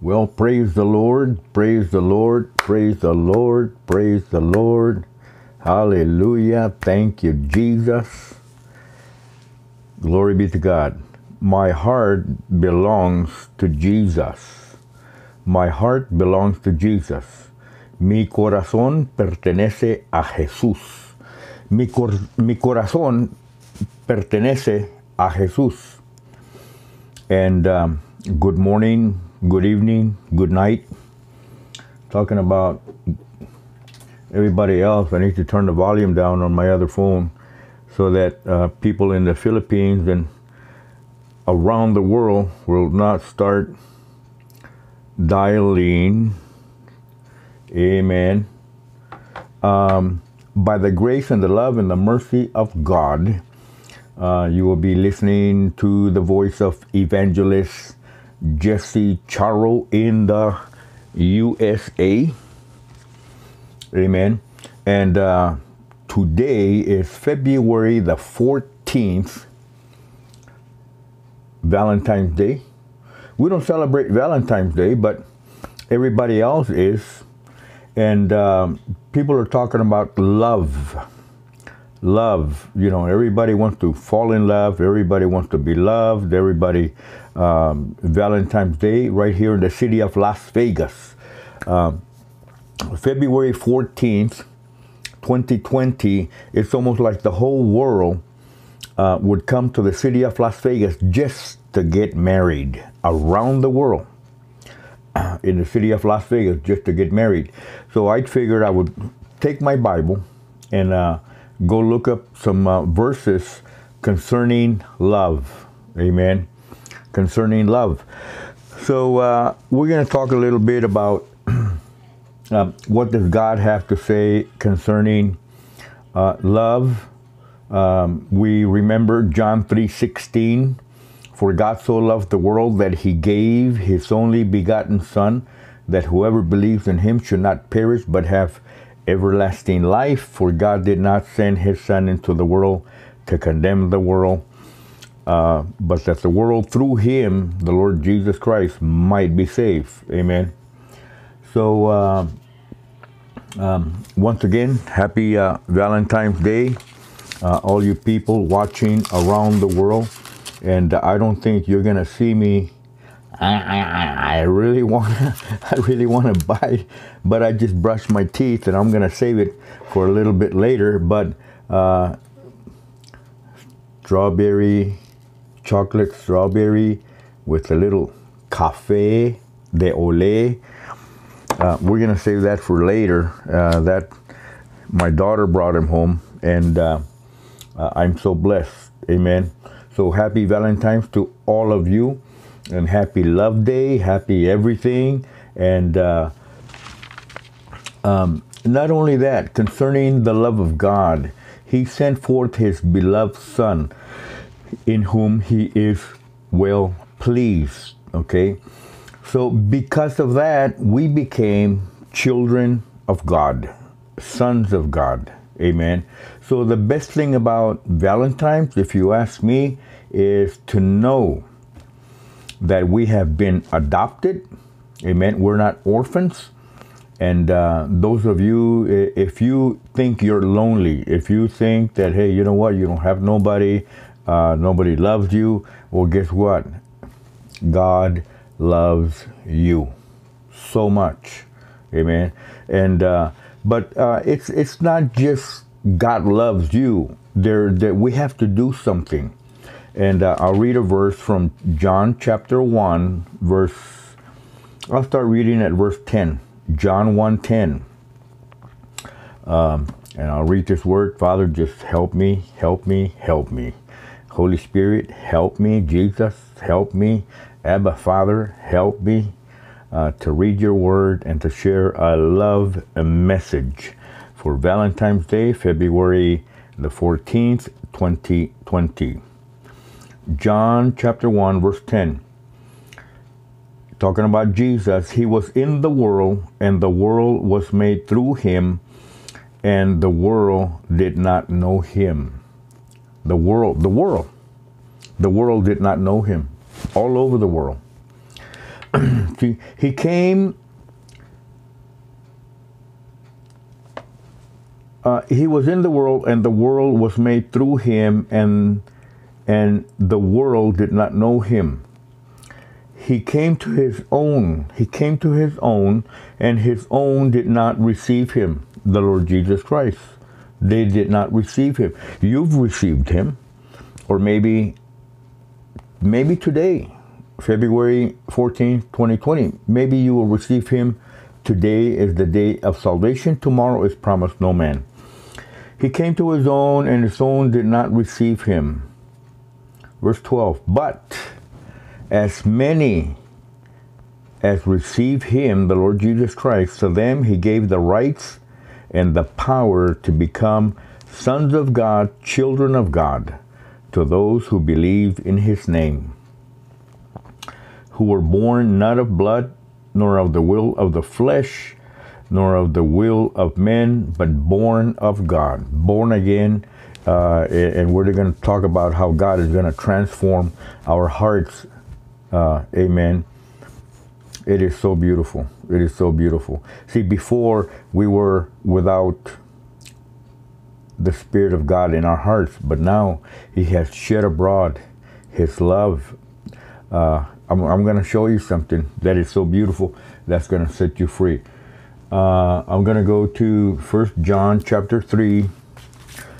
Well, praise the Lord, praise the Lord, praise the Lord, praise the Lord. Hallelujah. Thank you, Jesus. Glory be to God. My heart belongs to Jesus. My heart belongs to Jesus. Mi corazón pertenece a Jesús. Mi, cor mi corazón pertenece a Jesús. And um, good morning, good evening, good night. Talking about everybody else, I need to turn the volume down on my other phone so that uh, people in the Philippines and around the world will not start dialing. Amen. Um, by the grace and the love and the mercy of God, uh, you will be listening to the voice of evangelist Jesse Charo in the USA. Amen. And uh, today is February the 14th, Valentine's Day. We don't celebrate Valentine's Day, but everybody else is. And um, people are talking about love love. You know, everybody wants to fall in love. Everybody wants to be loved. Everybody, um, Valentine's Day, right here in the city of Las Vegas. Um, February 14th, 2020, it's almost like the whole world uh, would come to the city of Las Vegas just to get married around the world. In the city of Las Vegas, just to get married. So I figured I would take my Bible and uh, go look up some uh, verses concerning love. Amen. Concerning love. So uh, we're going to talk a little bit about uh, what does God have to say concerning uh, love. Um, we remember John 3:16, for God so loved the world that he gave his only begotten son that whoever believes in him should not perish but have everlasting life, for God did not send his Son into the world to condemn the world, uh, but that the world through him, the Lord Jesus Christ, might be saved. Amen. So, uh, um, once again, happy uh, Valentine's Day, uh, all you people watching around the world. And I don't think you're going to see me I, really want I really want to buy, but I just brushed my teeth and I'm gonna save it for a little bit later. But uh, strawberry, chocolate strawberry with a little cafe de olla. Uh, we're gonna save that for later. Uh, that my daughter brought him home, and uh, uh, I'm so blessed. Amen. So happy Valentine's to all of you and happy love day, happy everything. And uh, um, not only that, concerning the love of God, he sent forth his beloved Son, in whom he is well pleased. Okay? So, because of that, we became children of God, sons of God. Amen. So, the best thing about Valentine's, if you ask me, is to know that we have been adopted. Amen. We're not orphans. And uh, those of you, if you think you're lonely, if you think that, hey, you know what, you don't have nobody, uh, nobody loves you, well, guess what? God loves you so much. Amen. And, uh, but uh, it's, it's not just God loves you. There, that we have to do something. And uh, I'll read a verse from John chapter 1, verse, I'll start reading at verse 10. John 1 10. Um, and I'll read this word. Father, just help me, help me, help me. Holy Spirit, help me. Jesus, help me. Abba, Father, help me uh, to read your word and to share a love message for Valentine's Day, February the 14th, 2020. John chapter 1, verse 10. Talking about Jesus, he was in the world, and the world was made through him, and the world did not know him. The world, the world, the world did not know him. All over the world. He came. Uh, he was in the world, and the world was made through him, and and the world did not know him. He came to his own. He came to his own, and his own did not receive him. The Lord Jesus Christ. They did not receive him. You've received him, or maybe, maybe today February 14, 2020. Maybe you will receive him. Today is the day of salvation. Tomorrow is promised no man. He came to his own, and his own did not receive him. Verse 12. But as many as receive him, the Lord Jesus Christ, to them he gave the rights and the power to become sons of God, children of God, to those who believe in his name who were born not of blood, nor of the will of the flesh, nor of the will of men, but born of God, born again. Uh, and we're going to talk about how God is going to transform our hearts. Uh, amen. It is so beautiful. It is so beautiful. See, before we were without the Spirit of God in our hearts, but now He has shed abroad His love uh, I'm, I'm going to show you something that is so beautiful that's going to set you free. Uh, I'm going to go to First John chapter 3.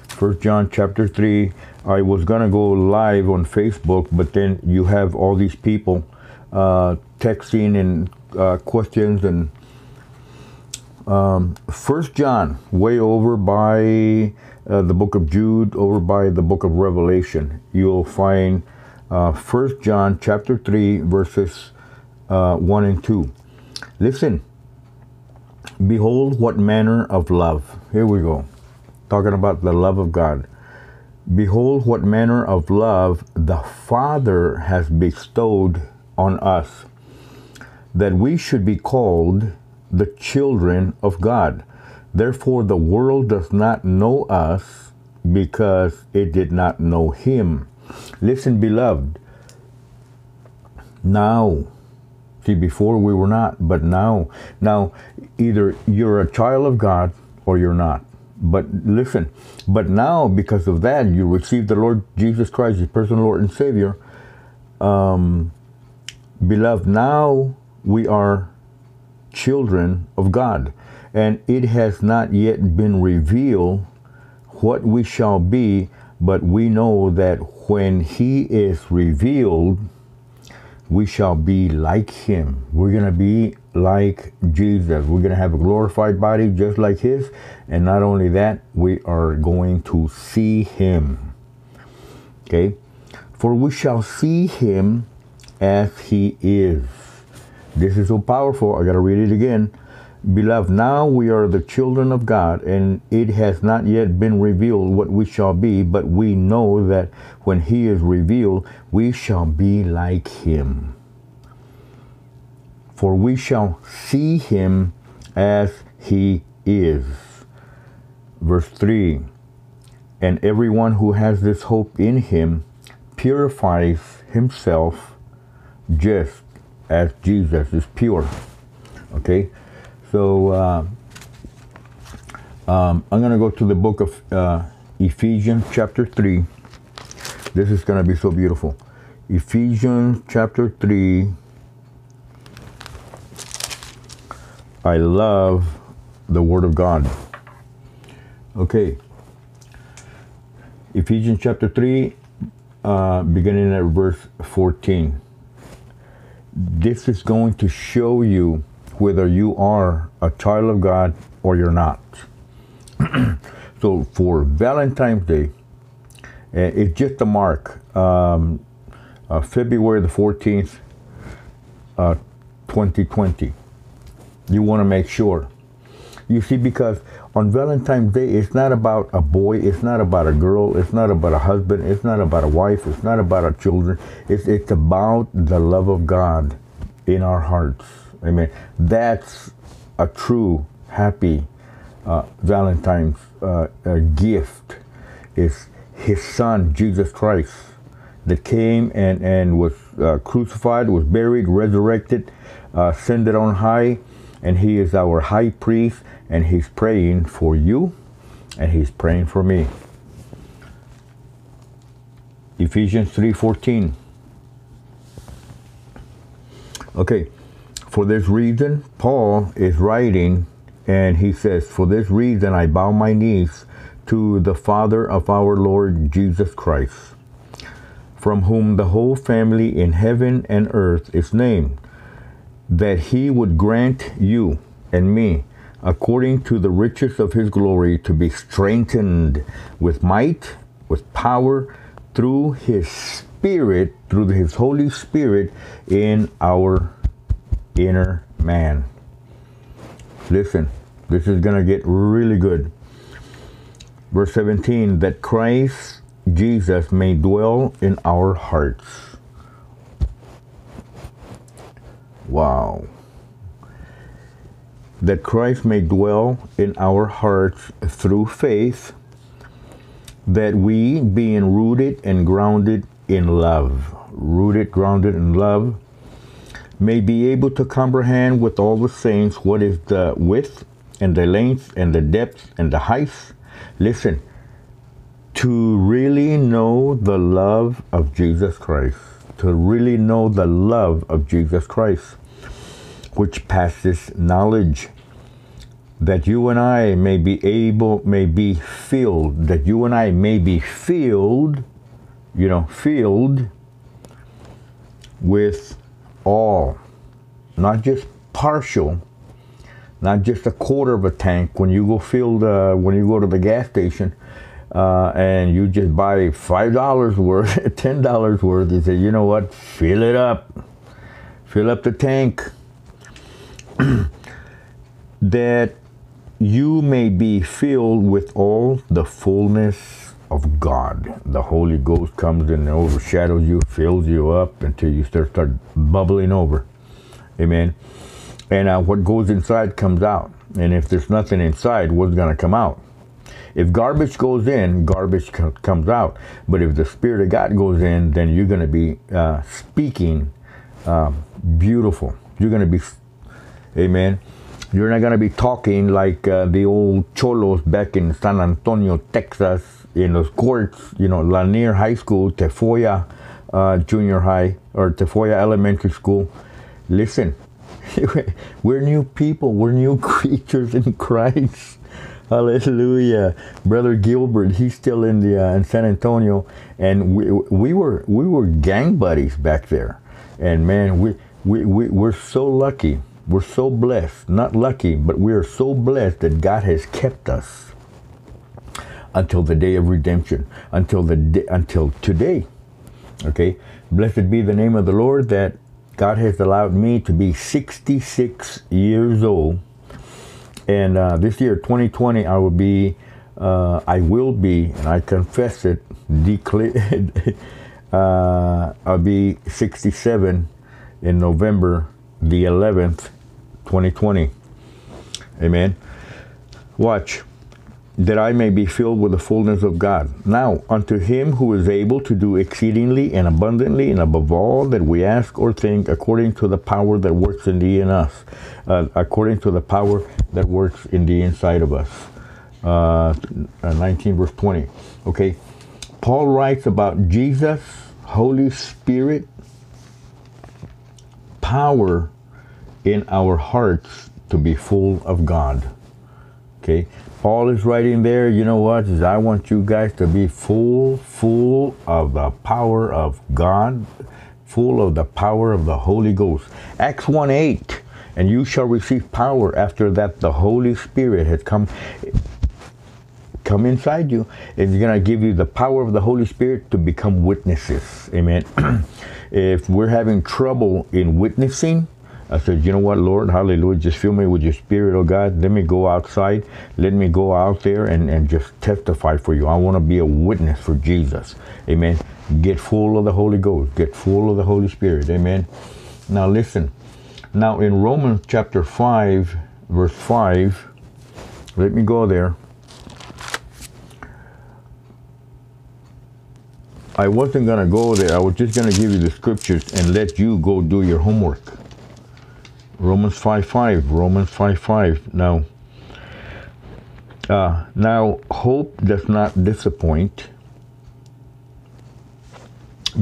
First John chapter 3. I was going to go live on Facebook, but then you have all these people uh, texting and uh, questions and um, First John, way over by uh, the book of Jude, over by the book of Revelation. You'll find uh, 1 John chapter 3, verses uh, 1 and 2. Listen, behold what manner of love. Here we go. Talking about the love of God. Behold what manner of love the Father has bestowed on us, that we should be called the children of God. Therefore, the world does not know us because it did not know Him. Listen, beloved, now, see, before we were not, but now, now, either you're a child of God or you're not. But listen, but now, because of that, you receive the Lord Jesus Christ, His personal Lord and Savior. Um, beloved, now we are children of God, and it has not yet been revealed what we shall be, but we know that when he is revealed, we shall be like him. We're going to be like Jesus. We're going to have a glorified body just like his. And not only that, we are going to see him. Okay? For we shall see him as he is. This is so powerful. I got to read it again. Beloved, now we are the children of God, and it has not yet been revealed what we shall be, but we know that when He is revealed, we shall be like Him. For we shall see Him as He is. Verse 3 And everyone who has this hope in Him purifies himself just as Jesus is pure. Okay? So uh, um, I'm going to go to the book of uh, Ephesians, chapter 3. This is going to be so beautiful. Ephesians, chapter 3. I love the Word of God. Okay. Ephesians chapter 3, uh, beginning at verse 14. This is going to show you whether you are a child of God or you're not. so for Valentine's Day, eh, it's just a mark. Um, uh, February the 14th, uh, 2020. You want to make sure. You see, because on Valentine's Day, it's not about a boy, it's not about a girl, it's not about a husband, it's not about a wife, it's not about our children. It's, it's about the love of God in our hearts. Amen. That's a true happy uh, Valentine's uh, gift. Is His Son Jesus Christ that came and and was uh, crucified, was buried, resurrected, uh, ascended on high, and He is our high priest, and He's praying for you, and He's praying for me. Ephesians 3:14. Okay, for this reason, Paul is writing, and he says, For this reason I bow my knees to the Father of our Lord Jesus Christ, from whom the whole family in heaven and earth is named, that he would grant you and me, according to the riches of his glory, to be strengthened with might, with power, through his Spirit, through his Holy Spirit in our inner man. Listen, this is going to get really good. Verse 17 that Christ Jesus may dwell in our hearts. Wow. That Christ may dwell in our hearts through faith, that we, being rooted and grounded in love, rooted, grounded in love, may be able to comprehend with all the saints what is the width and the length and the depth and the height. Listen, to really know the love of Jesus Christ, to really know the love of Jesus Christ, which passes knowledge, that you and I may be able, may be filled, that you and I may be filled, you know, filled with all, not just partial, not just a quarter of a tank. When you go fill the, when you go to the gas station, uh, and you just buy five dollars worth, ten dollars worth, you say, you know what, fill it up, fill up the tank. that you may be filled with all the fullness of God. The Holy Ghost comes in and overshadows you, fills you up until you start start bubbling over. Amen. And uh, what goes inside comes out. And if there's nothing inside, what's going to come out? If garbage goes in, garbage co- comes out. But if the Spirit of God goes in, then you're going to be uh, speaking um, beautiful. You're going to be, amen. You're not going to be talking like uh, the old cholos back in San Antonio, Texas, in those courts, you know, Lanier High School, Tafolla uh, Junior High, or Tafolla Elementary School. Listen, we're new people, we're new creatures in Christ. Hallelujah, brother Gilbert. He's still in the uh, in San Antonio, and we we were we were gang buddies back there. And man, we we, we we're so lucky. We're so blessed. Not lucky, but we are so blessed that God has kept us until the day of redemption, until the di- until today. Okay, blessed be the name of the Lord that God has allowed me to be 66 years old and uh, this year, 2020, I will be, uh, I will be, and I confess it, declare, uh, I'll be 67 in November the 11th, 2020. Amen. Watch that I may be filled with the fullness of God. Now, unto him who is able to do exceedingly and abundantly and above all that we ask or think, according to the power that works in thee and us, uh, according to the power that works in the inside of us. Uh, 19 verse 20. Okay. Paul writes about Jesus, Holy Spirit, power in our hearts to be full of God. Okay. Paul is writing there, you know what? Is I want you guys to be full, full of the power of God, full of the power of the Holy Ghost. Acts 1 8, and you shall receive power after that the Holy Spirit has come come inside you he's going to give you the power of the Holy Spirit to become witnesses. Amen. if we're having trouble in witnessing, I said, you know what, Lord, hallelujah, just fill me with your spirit, oh God. Let me go outside. Let me go out there and, and just testify for you. I want to be a witness for Jesus. Amen. Get full of the Holy Ghost. Get full of the Holy Spirit. Amen. Now listen. Now in Romans chapter 5, verse 5, let me go there. I wasn't going to go there. I was just going to give you the scriptures and let you go do your homework. Romans 5 5. Romans 5 5. Now, uh, now, hope does not disappoint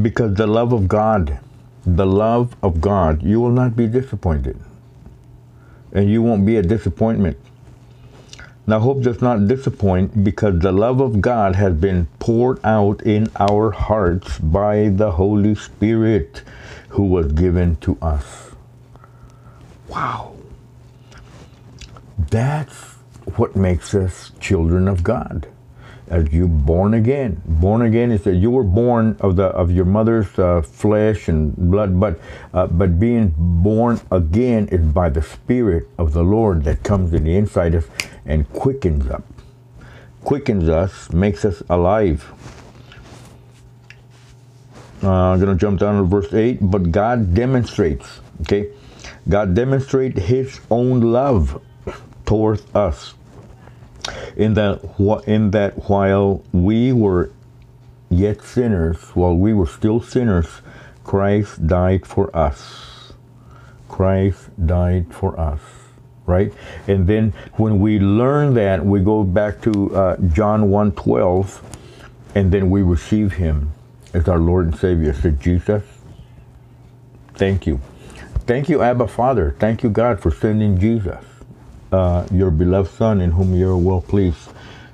because the love of God, the love of God, you will not be disappointed. And you won't be a disappointment. Now, hope does not disappoint because the love of God has been poured out in our hearts by the Holy Spirit who was given to us. Wow. That's what makes us children of God. As you born again, born again is that you were born of the of your mother's uh, flesh and blood, but uh, but being born again is by the Spirit of the Lord that comes in the inside us and quickens up, quickens us, makes us alive. Uh, I'm going to jump down to verse 8. But God demonstrates, okay? God demonstrates His own love towards us in that, in that while we were yet sinners, while we were still sinners, Christ died for us. Christ died for us right? And then when we learn that, we go back to uh, John 1.12, and then we receive him as our Lord and Savior. So Jesus, thank you. Thank you, Abba Father. Thank you, God, for sending Jesus, uh, your beloved Son, in whom you're well pleased.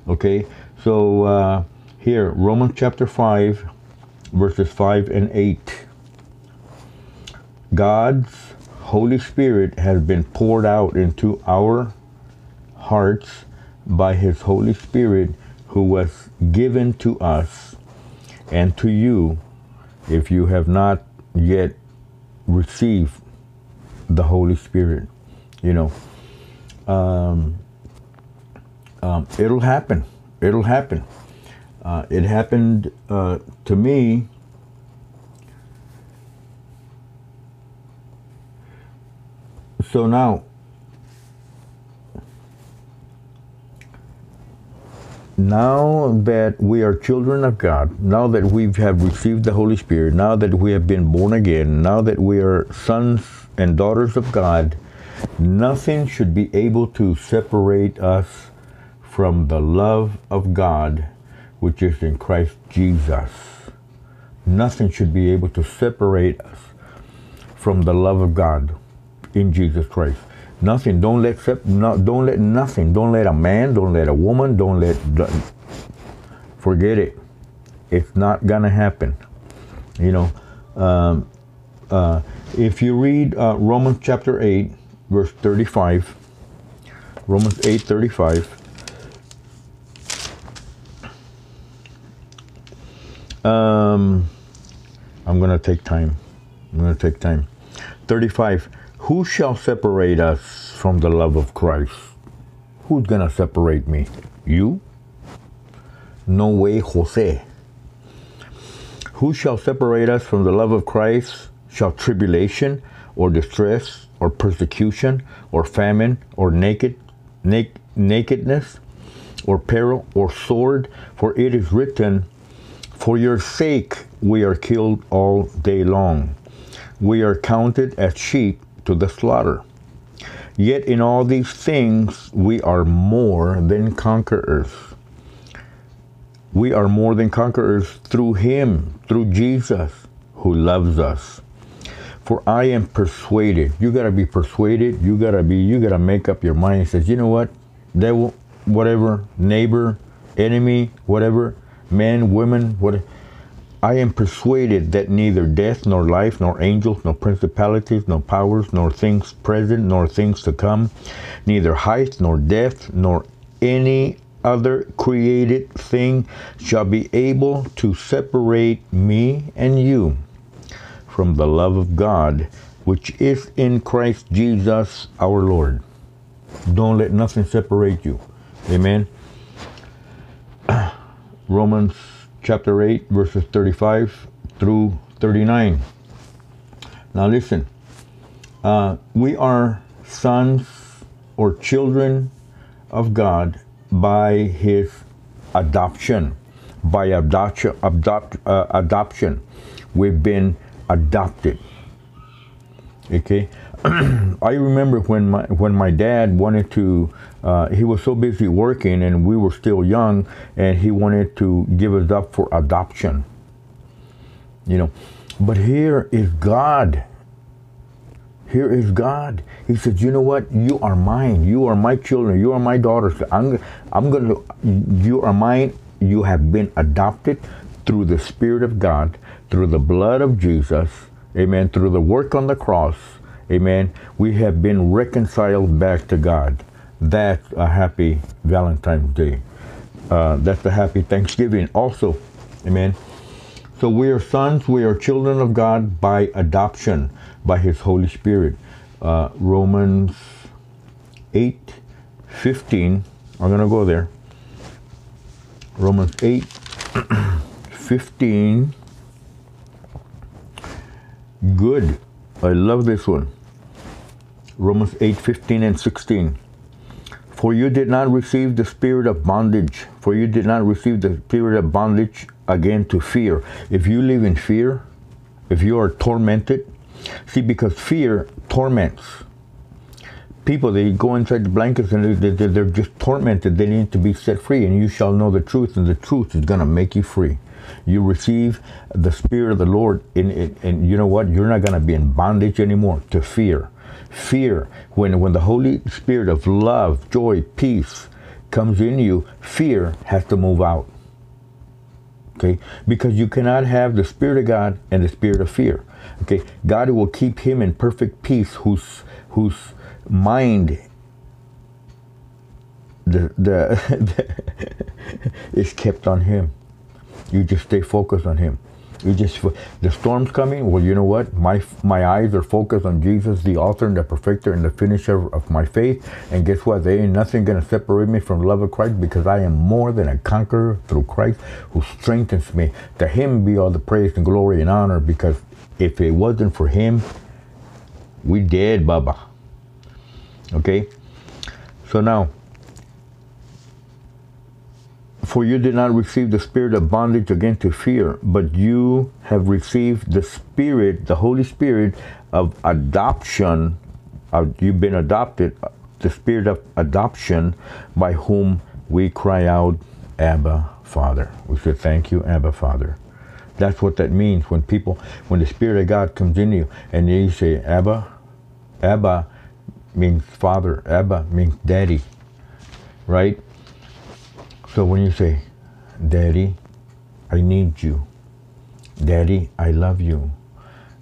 Okay, so uh, here, Romans chapter 5, verses 5 and 8. God's Holy Spirit has been poured out into our hearts by His Holy Spirit who was given to us and to you if you have not yet received the Holy Spirit. You know, um, um, it'll happen. It'll happen. Uh, it happened uh, to me So now, now that we are children of God, now that we have received the Holy Spirit, now that we have been born again, now that we are sons and daughters of God, nothing should be able to separate us from the love of God which is in Christ Jesus. Nothing should be able to separate us from the love of God in Jesus Christ. Nothing. Don't let don't let nothing. Don't let a man. Don't let a woman. Don't let. Forget it. It's not gonna happen. You know, um, uh, if you read uh, Romans chapter eight, verse thirty-five. Romans eight thirty-five. Um, I'm gonna take time. I'm gonna take time. Thirty-five. Who shall separate us from the love of Christ? Who's going to separate me? You? No way, Jose. Who shall separate us from the love of Christ? Shall tribulation or distress or persecution or famine or naked, na- nakedness or peril or sword? For it is written, For your sake we are killed all day long. We are counted as sheep to the slaughter. Yet in all these things we are more than conquerors. We are more than conquerors through Him, through Jesus, who loves us. For I am persuaded. You gotta be persuaded. You gotta be. You gotta make up your mind. says, you know what, devil, whatever, neighbor, enemy, whatever, men, women, what. I am persuaded that neither death, nor life, nor angels, nor principalities, nor powers, nor things present, nor things to come, neither height, nor depth, nor any other created thing shall be able to separate me and you from the love of God, which is in Christ Jesus our Lord. Don't let nothing separate you. Amen. Romans chapter 8, verses 35 through 39. Now, listen, uh, we are sons or children of God by His adoption. By adopt, uh, adoption, we've been adopted. Okay, I remember when my when my dad wanted to. Uh, he was so busy working, and we were still young, and he wanted to give us up for adoption. You know, but here is God. Here is God. He says, "You know what? You are mine. You are my children. You are my daughters. I'm, I'm going to. You are mine. You have been adopted through the Spirit of God, through the blood of Jesus. Amen. Through the work on the cross." Amen. We have been reconciled back to God. That's a happy Valentine's Day. Uh, that's a happy Thanksgiving also. Amen. So we are sons, we are children of God by adoption, by His Holy Spirit. Uh, Romans 8 15. I'm going to go there. Romans 8 15. Good. I love this one. Romans 8 15 and 16. For you did not receive the spirit of bondage, for you did not receive the spirit of bondage again to fear. If you live in fear, if you are tormented, see, because fear torments. People, they go inside the blankets and they, they, they're just tormented. They need to be set free, and you shall know the truth, and the truth is going to make you free. You receive the Spirit of the Lord, and, and, you know what? You're not going to be in bondage anymore to fear. Fear when when the holy spirit of love joy peace comes in you fear has to move out. Okay? Because you cannot have the spirit of god and the spirit of fear. Okay? God will keep him in perfect peace whose whose mind the, the is kept on him you just stay focused on him you just the storm's coming. Well, you know what? My my eyes are focused on Jesus, the author and the perfecter and the finisher of my faith. And guess what? There ain't nothing gonna separate me from love of Christ because I am more than a conqueror through Christ who strengthens me. To Him be all the praise and glory and honor. Because if it wasn't for Him, we dead, Baba. Okay. So now for you did not receive the spirit of bondage again to fear, but you have received the Spirit, the Holy Spirit of adoption. Uh, you've been adopted, uh, the Spirit of adoption, by whom we cry out, Abba, Father. We say, Thank you, Abba, Father. That's what that means when people, when the Spirit of God comes in you and you say, Abba, Abba means Father, Abba means Daddy, right? So when you say, Daddy, I need you. Daddy, I love you.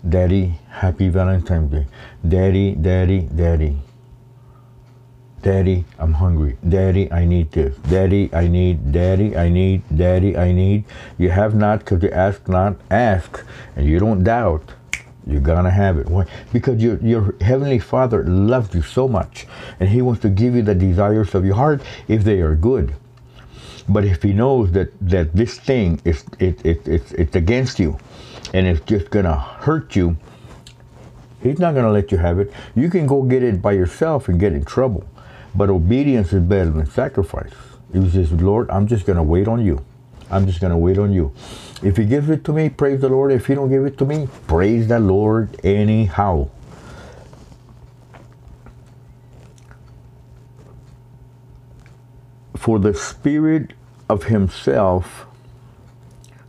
Daddy, happy Valentine's Day. Daddy, daddy, daddy. Daddy, I'm hungry. Daddy, I need this. Daddy, I need. Daddy, I need. Daddy, I need. You have not because you ask not. Ask, and you don't doubt. You're gonna have it. Why? Because your your heavenly Father loves you so much, and He wants to give you the desires of your heart if they are good. But if he knows that, that this thing is it, it, it, it's against you and it's just going to hurt you, he's not going to let you have it. You can go get it by yourself and get in trouble. But obedience is better than sacrifice. He says, Lord, I'm just going to wait on you. I'm just going to wait on you. If he gives it to me, praise the Lord. If he don't give it to me, praise the Lord anyhow. For the Spirit of himself,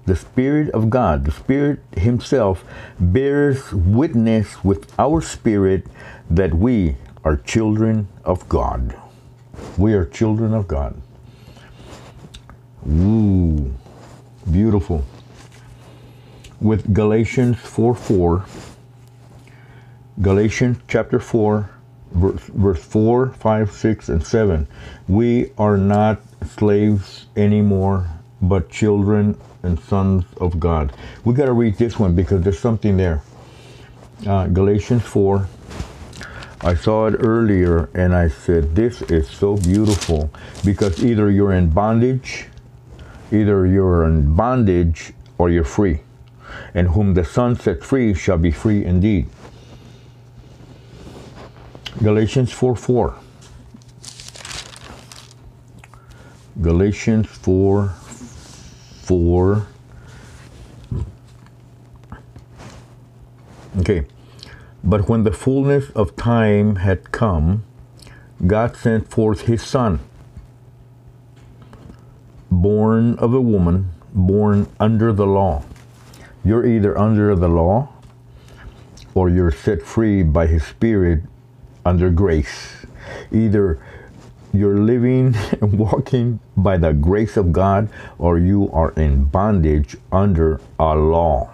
the Spirit of God, the Spirit himself bears witness with our spirit that we are children of God. We are children of God. Ooh, beautiful. With Galatians 4 4, Galatians chapter 4, verse, verse 4, 5, 6, and 7. We are not slaves anymore, but children and sons of God. We got to read this one because there's something there. Uh, Galatians 4. I saw it earlier and I said, This is so beautiful because either you're in bondage, either you're in bondage or you're free. And whom the Son set free shall be free indeed. Galatians 4 4. Galatians 4 4. Okay. But when the fullness of time had come, God sent forth his son, born of a woman, born under the law. You're either under the law or you're set free by his spirit under grace. Either you're living and walking by the grace of God or you are in bondage under a law.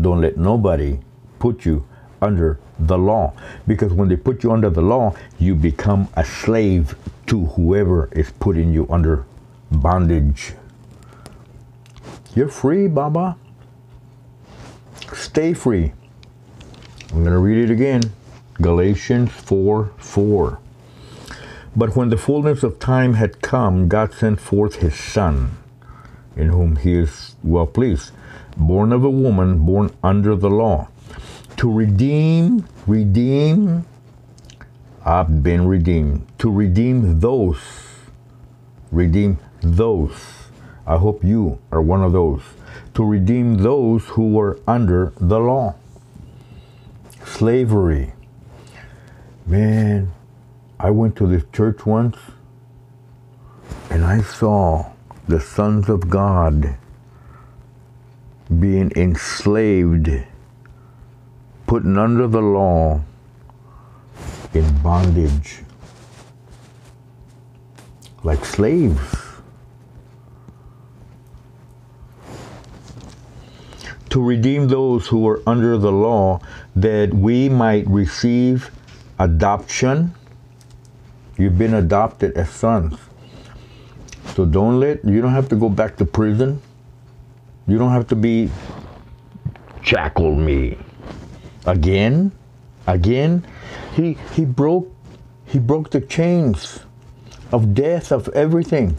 Don't let nobody put you under the law. Because when they put you under the law, you become a slave to whoever is putting you under bondage. You're free, Baba. Stay free. I'm going to read it again. Galatians 4 4. But when the fullness of time had come, God sent forth his Son, in whom he is well pleased, born of a woman, born under the law to redeem, redeem, I've been redeemed. To redeem those, redeem those. I hope you are one of those. To redeem those who were under the law. Slavery. Man, I went to this church once and I saw the sons of God being enslaved put under the law in bondage like slaves. To redeem those who were under the law, that we might receive adoption. You've been adopted as sons. So don't let, you don't have to go back to prison. You don't have to be shackle me again, again. He he broke he broke the chains of death of everything.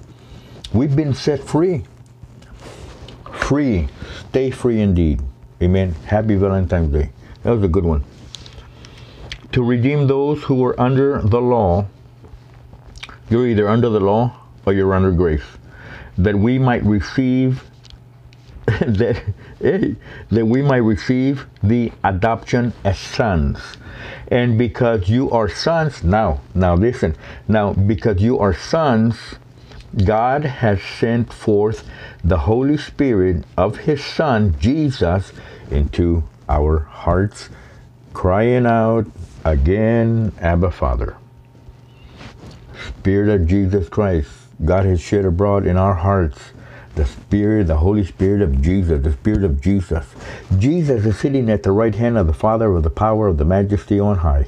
We've been set free. Free. Stay free indeed. Amen. Happy Valentine's Day. That was a good one. To redeem those who were under the law, you're either under the law or you're under grace, that we might receive that, hey, that we might receive the adoption as sons. And because you are sons, now, now listen, now because you are sons, God has sent forth the Holy Spirit of His Son, Jesus, into our hearts, crying out again, Abba Father. Spirit of Jesus Christ, God has shed abroad in our hearts the Spirit, the Holy Spirit of Jesus, the Spirit of Jesus. Jesus is sitting at the right hand of the Father with the power of the majesty on high.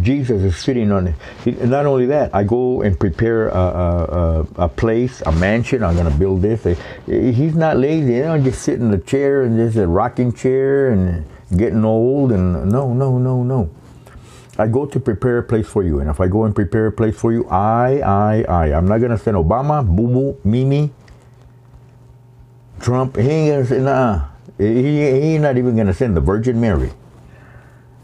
Jesus is sitting on it. Not only that, I go and prepare a, a, a place, a mansion. I'm going to build this. He's not lazy. You know, just sit in the chair and just a rocking chair and getting old. And no, no, no, no. I go to prepare a place for you. And if I go and prepare a place for you, I, I, I. I'm not going to send Obama, Boo Boo, Mimi, Trump, he ain't gonna send, nah. He, he ain't not even gonna send the Virgin Mary.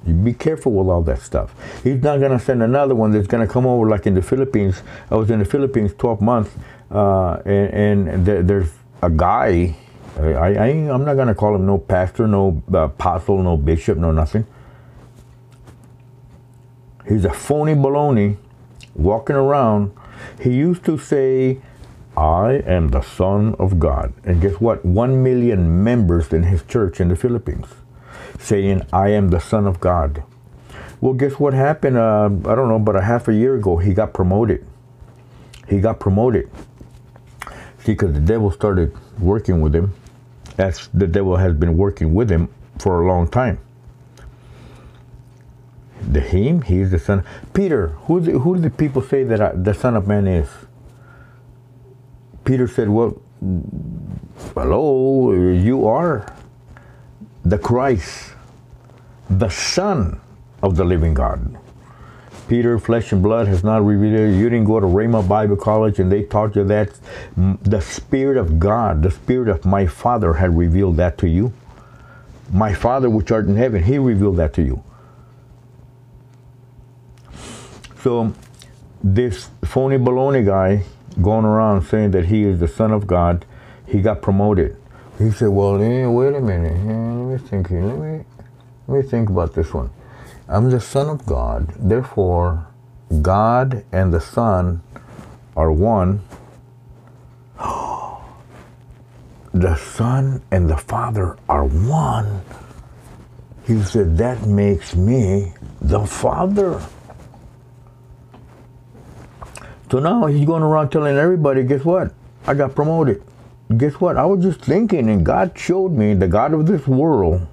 You be careful with all that stuff. He's not gonna send another one that's gonna come over like in the Philippines. I was in the Philippines 12 months, uh, and, and there, there's a guy. I, I, I'm not gonna call him no pastor, no uh, apostle, no bishop, no nothing. He's a phony baloney walking around. He used to say I am the Son of God. And guess what? One million members in his church in the Philippines saying, I am the Son of God. Well, guess what happened? Uh, I don't know, but a half a year ago, he got promoted. He got promoted. See, because the devil started working with him, as the devil has been working with him for a long time. The him, he's the son. Peter, who, the, who do the people say that I, the Son of Man is? Peter said, Well, hello, you are the Christ, the Son of the living God. Peter, flesh and blood has not revealed. You didn't go to Rhema Bible College and they taught you that. The Spirit of God, the Spirit of my Father had revealed that to you. My Father which art in heaven, He revealed that to you. So this phony baloney guy going around saying that he is the Son of God, he got promoted. He said, well, eh, wait a minute. let me think here. Let me, Let me think about this one. I'm the Son of God, therefore, God and the Son are one. the Son and the Father are one. He said, That makes me the Father. So now he's going around telling everybody, guess what? I got promoted. Guess what? I was just thinking, and God showed me, the God of this world,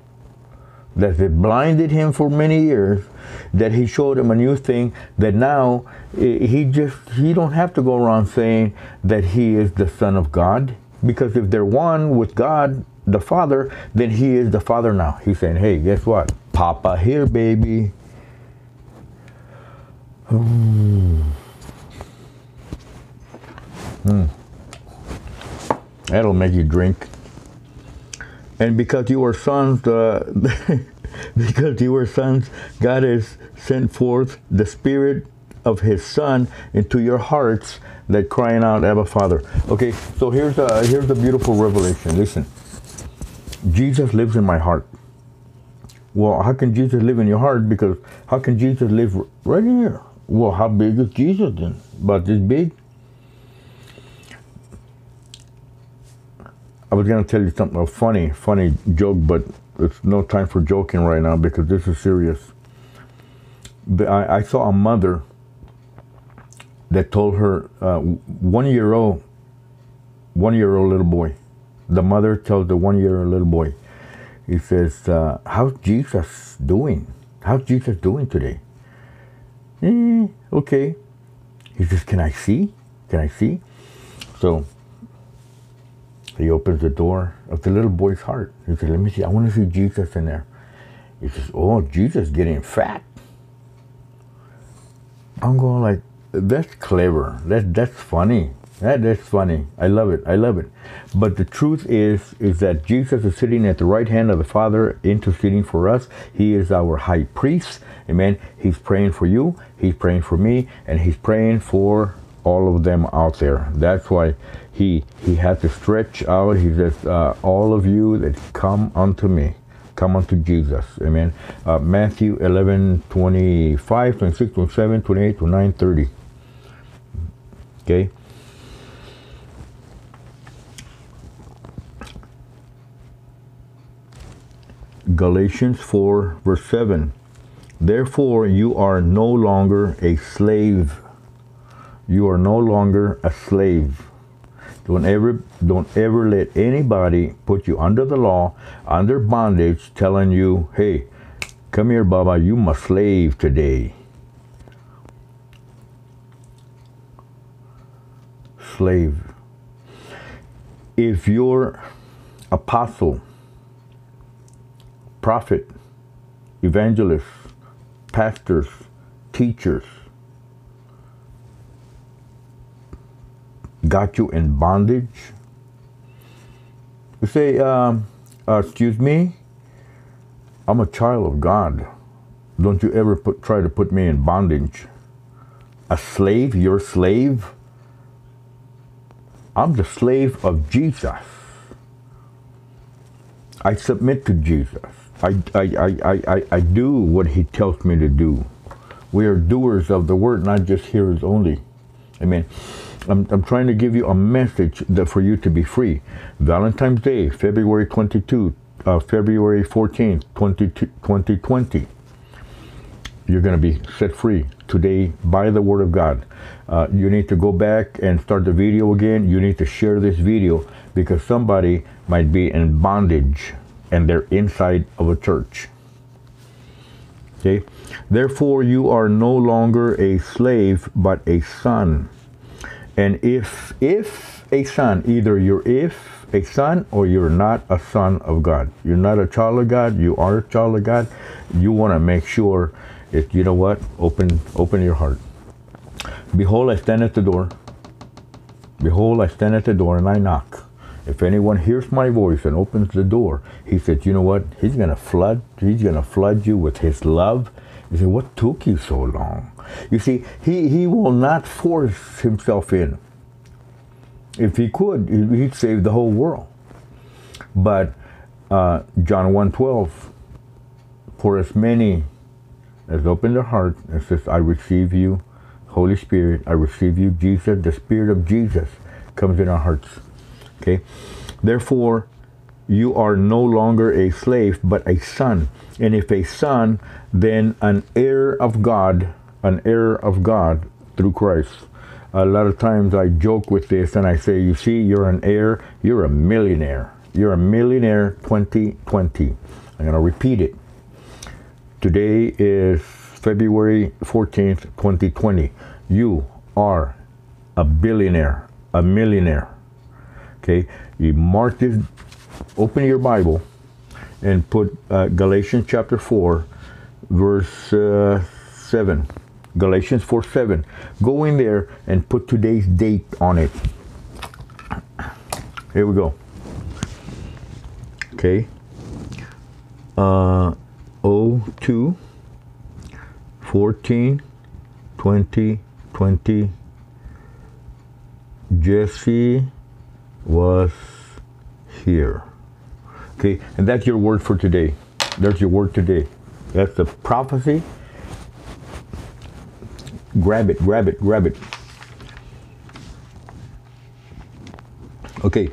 that had blinded him for many years, that he showed him a new thing, that now he just, he don't have to go around saying that he is the Son of God. Because if they're one with God, the Father, then he is the Father now. He's saying, hey, guess what? Papa here, baby. Hmm. That'll make you drink. And because you are sons, uh, because you are sons, God has sent forth the Spirit of His Son into your hearts, that crying out, Abba, Father. Okay, so here's a here's a beautiful revelation. Listen, Jesus lives in my heart. Well, how can Jesus live in your heart? Because how can Jesus live right here? Well, how big is Jesus then? About this big? I was gonna tell you something a funny, funny joke, but it's no time for joking right now because this is serious. I, I saw a mother that told her uh, one year old, one year old little boy. The mother tells the one year old little boy, he says, uh, "How's Jesus doing? How's Jesus doing today?" Eh, okay. He says, "Can I see? Can I see?" So he opens the door of the little boy's heart. He says, Let me see, I want to see Jesus in there. He says, Oh, Jesus getting fat. I'm going like, that's clever. That that's funny. That that's funny. I love it. I love it. But the truth is, is that Jesus is sitting at the right hand of the Father, interceding for us. He is our high priest. Amen. He's praying for you. He's praying for me, and he's praying for all of them out there. That's why he he had to stretch out. He says, uh, "All of you that come unto me, come unto Jesus." Amen. Uh, Matthew 11, 25, 26, 27, 28, 29, 30. Okay. Galatians 4, verse 7. Therefore, you are no longer a slave you are no longer a slave. Don't ever, don't ever let anybody put you under the law, under bondage, telling you, hey, come here, Baba, you my slave today. Slave. If you're apostle, prophet, evangelist, pastors, teachers, got you in bondage? You say, um, uh, excuse me, I'm a child of God. Don't you ever put, try to put me in bondage. A slave, your slave? I'm the slave of Jesus. I submit to Jesus. I, I, I, I, I do what he tells me to do. We are doers of the word, not just hearers only. Amen. I'm, I'm trying to give you a message that for you to be free. Valentine's Day, February 22, uh, February 14, 2020. You're going to be set free today by the Word of God. Uh, you need to go back and start the video again. You need to share this video because somebody might be in bondage and they're inside of a church. Okay? Therefore, you are no longer a slave, but a son. And if if a son, either you're if a son or you're not a son of God. You're not a child of God, you are a child of God. You want to make sure if you know what, open open your heart. Behold, I stand at the door. Behold, I stand at the door and I knock. If anyone hears my voice and opens the door, he said, you know what? He's gonna flood, he's gonna flood you with his love. He said, What took you so long? You see, he, he will not force himself in. If he could, he'd save the whole world. But uh, John 1.12, For as many as open their heart and says, I receive you, Holy Spirit, I receive you, Jesus, the Spirit of Jesus comes in our hearts. Okay? Therefore, you are no longer a slave, but a son. And if a son, then an heir of God, an heir of God through Christ. A lot of times I joke with this and I say, you see, you're an heir, you're a millionaire. You're a millionaire 2020. I'm going to repeat it. Today is February 14th, 2020. You are a billionaire, a millionaire. Okay, you mark this, open your Bible and put uh, Galatians chapter 4, verse uh, 7. Galatians 4 7. Go in there and put today's date on it. Here we go. Okay. Uh, 02 14 20 20 Jesse was here. Okay, and that's your word for today. There's your word today. That's the prophecy. Grab it, grab it, grab it. Okay,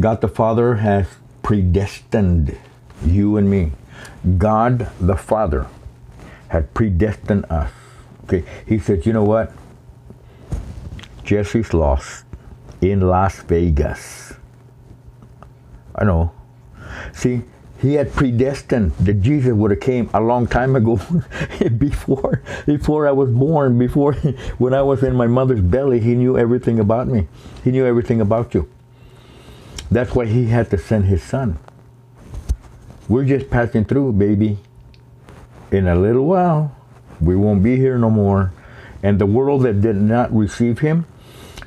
God the Father has predestined you and me. God the Father had predestined us. Okay, He said, you know what? Jesse's lost in Las Vegas. I know. See, he had predestined that Jesus would have came a long time ago before before I was born before when I was in my mother's belly he knew everything about me. He knew everything about you. That's why he had to send his son. We're just passing through baby. In a little while we won't be here no more. And the world that did not receive him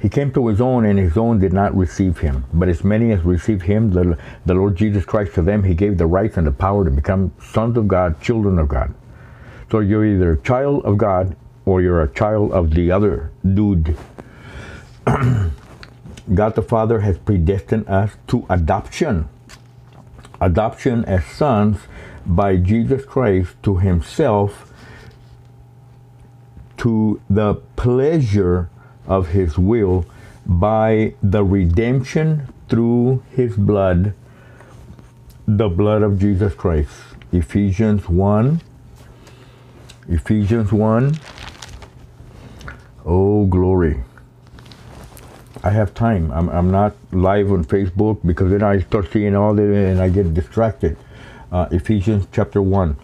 he came to his own, and his own did not receive him. But as many as received him, the, the Lord Jesus Christ, to them he gave the rights and the power to become sons of God, children of God. So you're either a child of God or you're a child of the other dude. God the Father has predestined us to adoption. Adoption as sons by Jesus Christ to himself to the pleasure of his will by the redemption through his blood, the blood of Jesus Christ. Ephesians 1. Ephesians 1. Oh, glory. I have time. I'm, I'm not live on Facebook because then I start seeing all that and I get distracted. Uh, Ephesians chapter 1.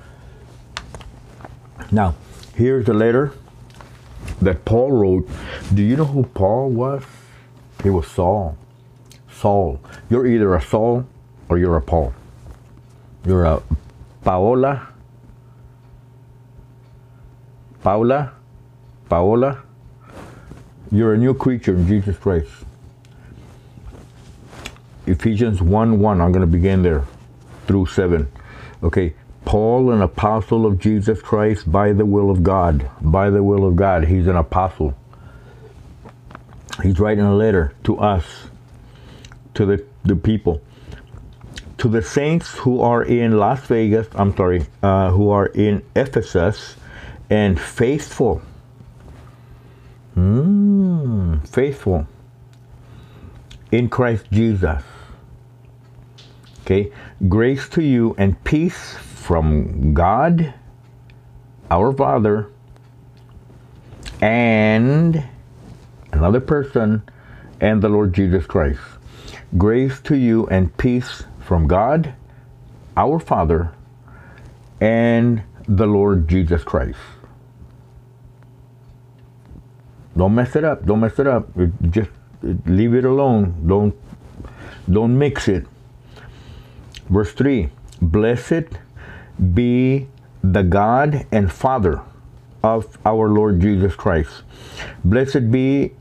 Now, here's the letter that Paul wrote. Do you know who Paul was? He was Saul. Saul. You're either a Saul or you're a Paul. You're a Paola. Paula. Paola. You're a new creature in Jesus Christ. Ephesians 1 1. I'm going to begin there through 7. Okay. Paul, an apostle of Jesus Christ by the will of God. By the will of God. He's an apostle. He's writing a letter to us, to the, the people. To the saints who are in Las Vegas, I'm sorry, uh, who are in Ephesus and faithful. Mm, faithful in Christ Jesus. Okay, grace to you and peace from God, our Father, and another person, and the Lord Jesus Christ. Grace to you and peace from God, our Father, and the Lord Jesus Christ. Don't mess it up. Don't mess it up. Just leave it alone. Don't don't mix it. Verse 3 Blessed be the God and Father of our Lord Jesus Christ. Blessed be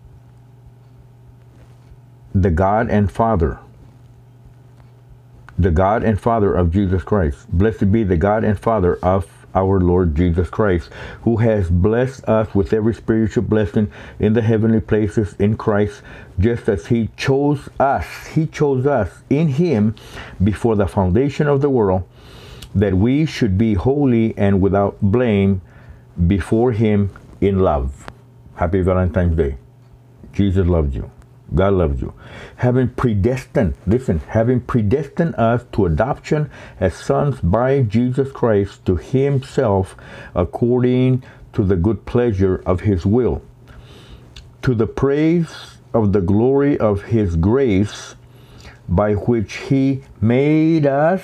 the God and Father, the God and Father of Jesus Christ. Blessed be the God and Father of our Lord Jesus Christ, who has blessed us with every spiritual blessing in the heavenly places in Christ, just as He chose us. He chose us in Him before the foundation of the world that we should be holy and without blame before Him in love. Happy Valentine's Day. Jesus loves you. God loves you. Having predestined, listen, having predestined us to adoption as sons by Jesus Christ to Himself according to the good pleasure of His will, to the praise of the glory of His grace, by which He made us,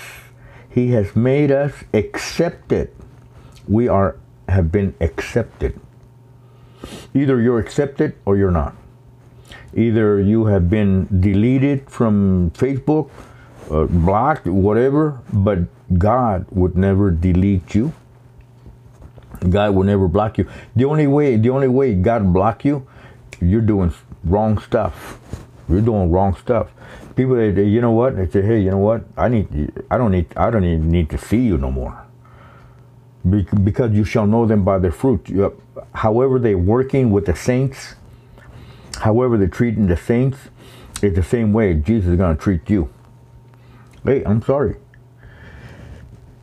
He has made us accepted. We are have been accepted. Either you're accepted or you're not. Either you have been deleted from Facebook, uh, blocked, whatever, but God would never delete you. God will never block you. The only way, the only way God block you, you're doing wrong stuff. You're doing wrong stuff. People, they, they, you know what? They say, hey, you know what? I need, I don't need, I don't even need to see you no more. Because you shall know them by their fruit. However, they're working with the saints, however they're treating the saints, is the same way Jesus is going to treat you. Hey, I'm sorry.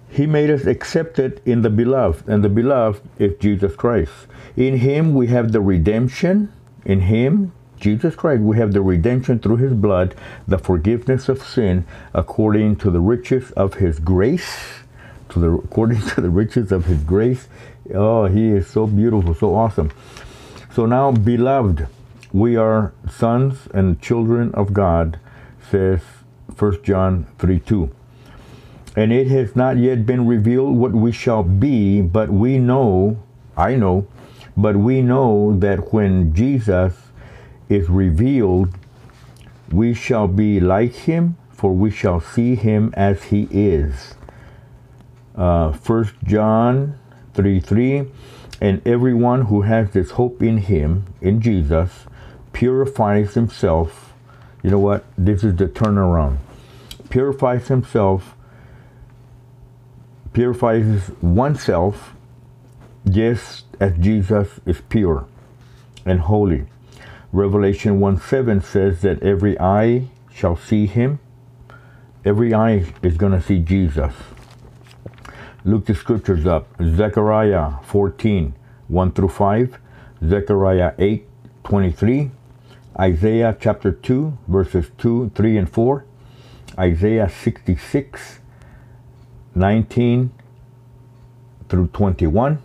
He made us accepted in the beloved, and the beloved is Jesus Christ. In him we have the redemption. In him, Jesus Christ, we have the redemption through his blood, the forgiveness of sin, according to the riches of his grace. To the according to the riches of his grace. Oh, he is so beautiful, so awesome. So now, beloved, we are sons and children of God, says 1 John 3 2. And it has not yet been revealed what we shall be, but we know, I know, but we know that when Jesus is revealed, we shall be like him, for we shall see him as he is. Uh, 1 John 3 3. And everyone who has this hope in him, in Jesus, purifies himself. You know what? This is the turnaround. Purifies himself, purifies oneself just as Jesus is pure and holy. Revelation 1 7 says that every eye shall see him. Every eye is going to see Jesus. Look the scriptures up. Zechariah 14 1 through 5. Zechariah 8 23. Isaiah chapter 2, verses 2, 3, and 4. Isaiah 66 19 through 21.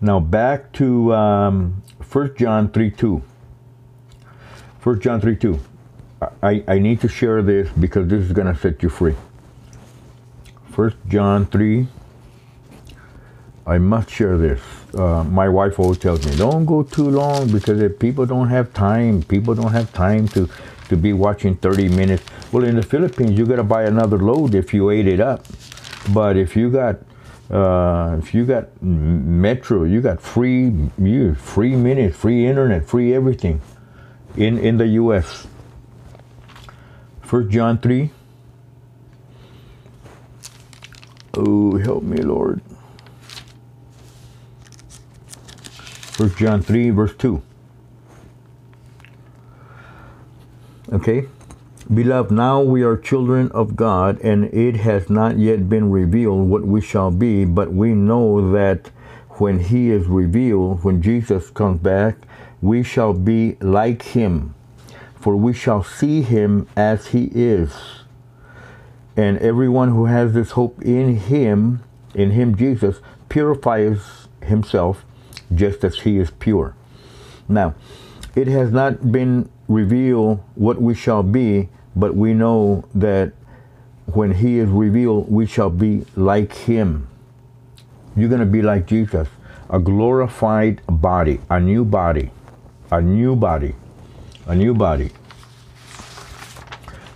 Now back to um, 1 John 3 2. 1 John 3 2. I, I need to share this because this is going to set you free. 1 John 3. I must share this. Uh, my wife always tells me, don't go too long because if people don't have time, people don't have time to, to be watching 30 minutes. Well, in the Philippines, you got to buy another load if you ate it up. But if you got uh, if you got Metro, you got free you free minutes, free internet, free everything in in the U.S. First John three. Oh, help me, Lord. First John three, verse two. Okay. Beloved, now we are children of God, and it has not yet been revealed what we shall be, but we know that when He is revealed, when Jesus comes back, we shall be like Him, for we shall see Him as He is. And everyone who has this hope in Him, in Him, Jesus, purifies himself just as He is pure. Now, it has not been revealed what we shall be, but we know that when he is revealed, we shall be like him. You're going to be like Jesus, a glorified body, a new body, a new body, a new body.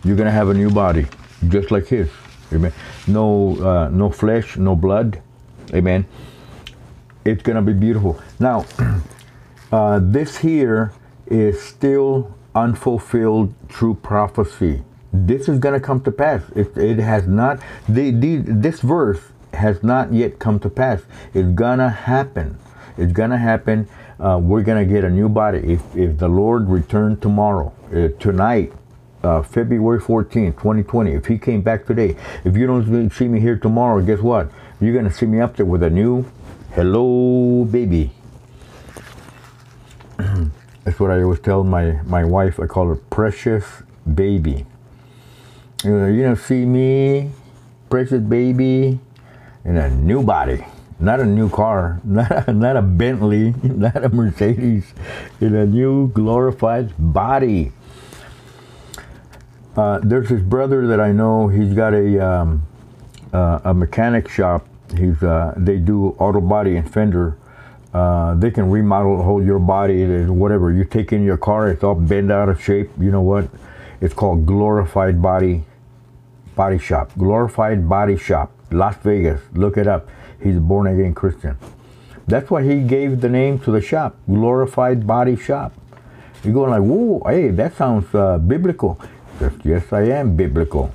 You're going to have a new body, just like his. Amen. No, uh, no flesh, no blood. Amen. It's to be beautiful. Now, uh, this here is still unfulfilled true prophecy. This is to come to pass. It, it has not, the, the, this verse has not yet come to pass. It's to happen. It's to happen. Uh, we're to get a new body. If, if the Lord returned tomorrow, uh, tonight, uh, February 14th, 2020, if he came back today, if you don't see me here tomorrow, guess what? You're going to see me up there with a new hello baby. That's what I always tell my, my wife. I call her precious baby. You know, know, see me, precious baby, in a new body. Not a new car, not a, not a Bentley, not a Mercedes, in a new glorified body. Uh, there's this brother that I know. He's got a um, uh, a mechanic shop. He's uh, they do auto body and fender. Uh, they can remodel whole your body, whatever. You take in your car, it's all bent out of shape. You know what? It's called Glorified Body Body Shop. Glorified Body Shop, Las Vegas. Look it up. He's a born again Christian. That's why he gave the name to the shop, Glorified Body Shop. You're going like, whoa, hey, that sounds uh, biblical. Yes, yes, I am biblical.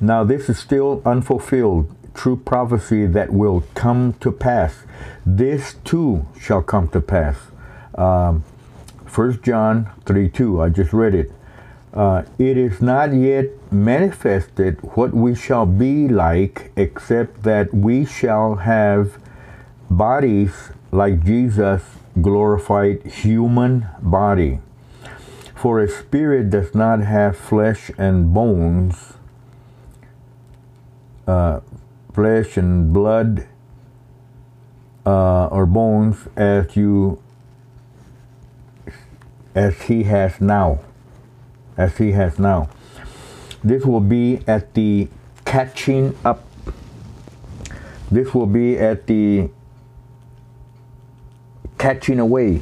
Now, this is still unfulfilled, true prophecy that will come to pass. This too shall come to pass. Um, 1 John 3 2, I just read it. Uh, it is not yet manifested what we shall be like, except that we shall have bodies like Jesus' glorified human body. For a spirit does not have flesh and bones, uh, flesh and blood, uh, or bones, as you, as he has now as he has now. This will be at the catching up. This will be at the catching away.